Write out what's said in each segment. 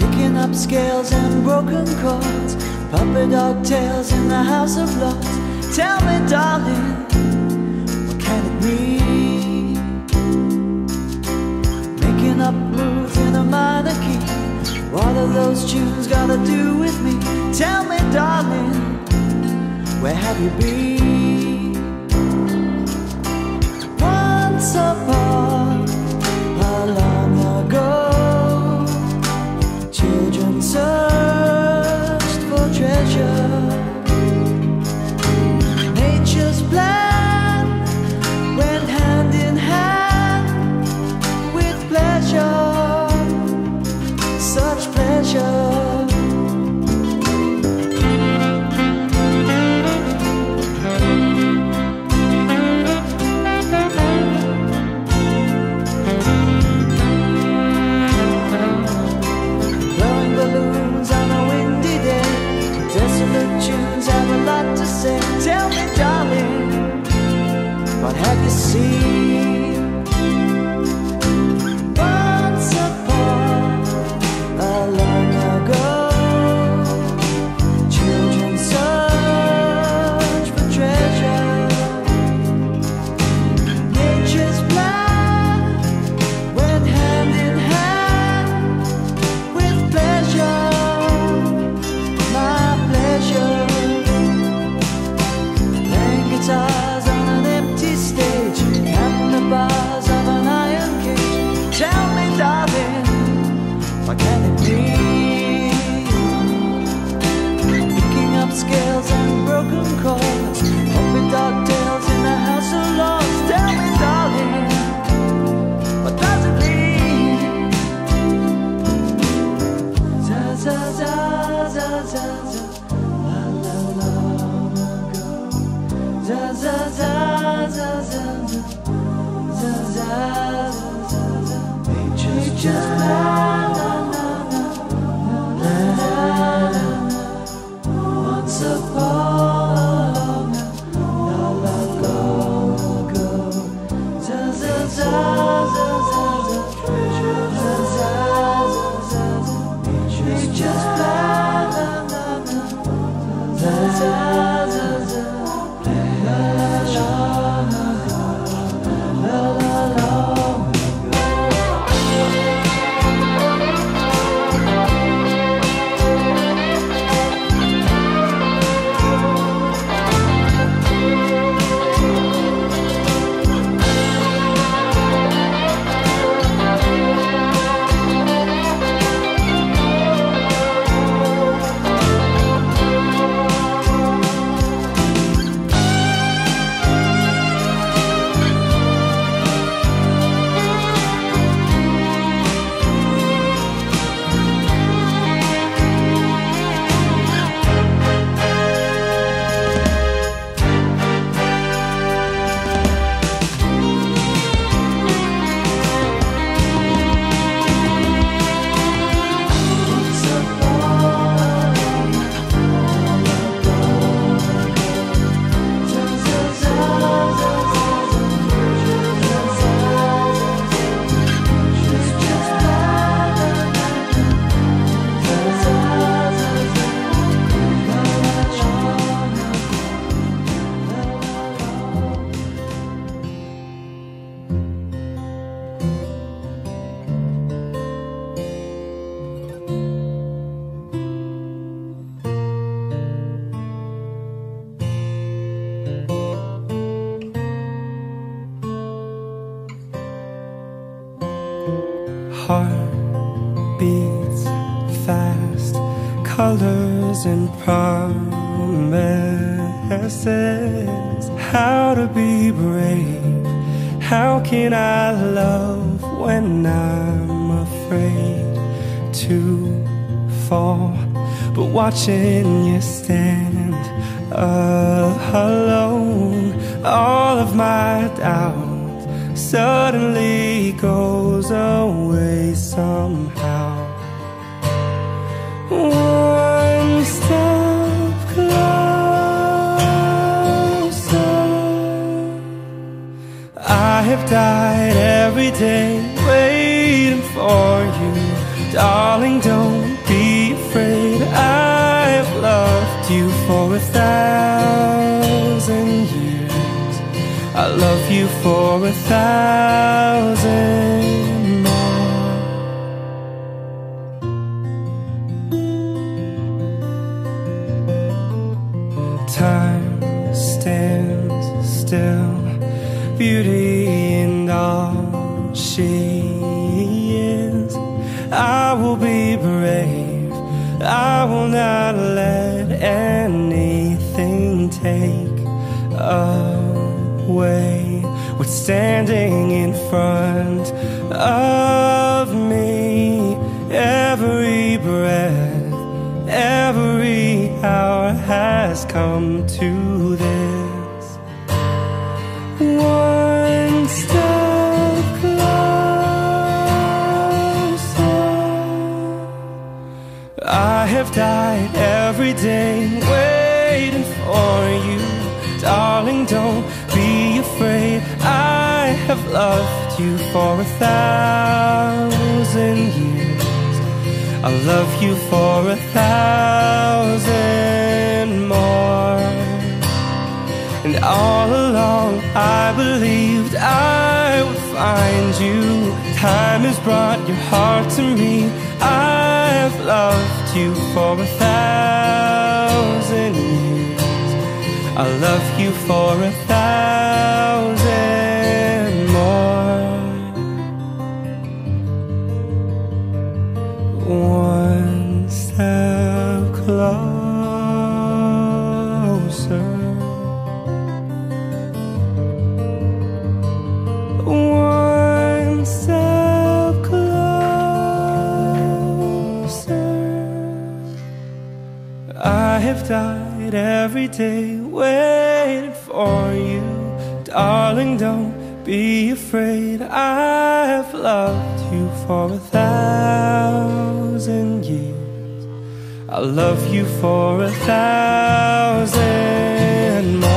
Picking up scales and broken chords, puppet dog tails in the house of lords. Tell me, darling, what can it be? Making up moves in a minor key. What are those tunes gotta do with me? Tell me, darling, where have you been? Once upon future. I do. colors and promises. How to be brave. How can I love when I'm afraid to fall? But watching you stand uh, alone. All of my doubt suddenly goes away somehow. Darling, don't be afraid. I've loved you for a thousand years. I love you for a thousand time stands still. Beauty will be brave, I will not let anything take away what's standing in front of me. Every breath, every hour has come to this. Have died every day waiting for you. Darling, don't be afraid. I have loved you for a thousand years. I'll love you for a thousand more. And all along I believed I would find you. Time has brought your heart to me. You for a thousand years. I'll love you for a thousand more. One step closer. I have died every day waiting for you. Darling, don't be afraid. I've loved you for a thousand years. I'll love you for a thousand more.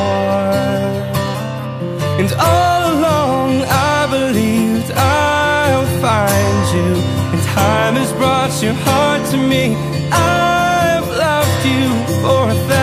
And all along I believed I'll find you. And time has brought your heart to me. I've loved you for a thousand